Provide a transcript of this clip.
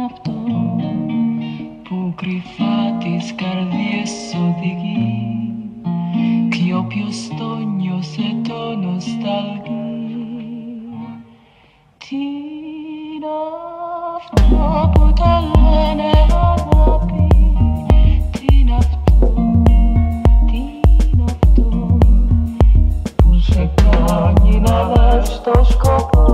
είναι αυτό που κρυφά τις καρδιές οδηγεί. Κι όποιος το νιώσε το νοσταλγεί. Τι είναι αυτό που τα λένε αγάπη; Τι είναι αυτό, τι αυτό; Που σε κάνει να δες το σκοπό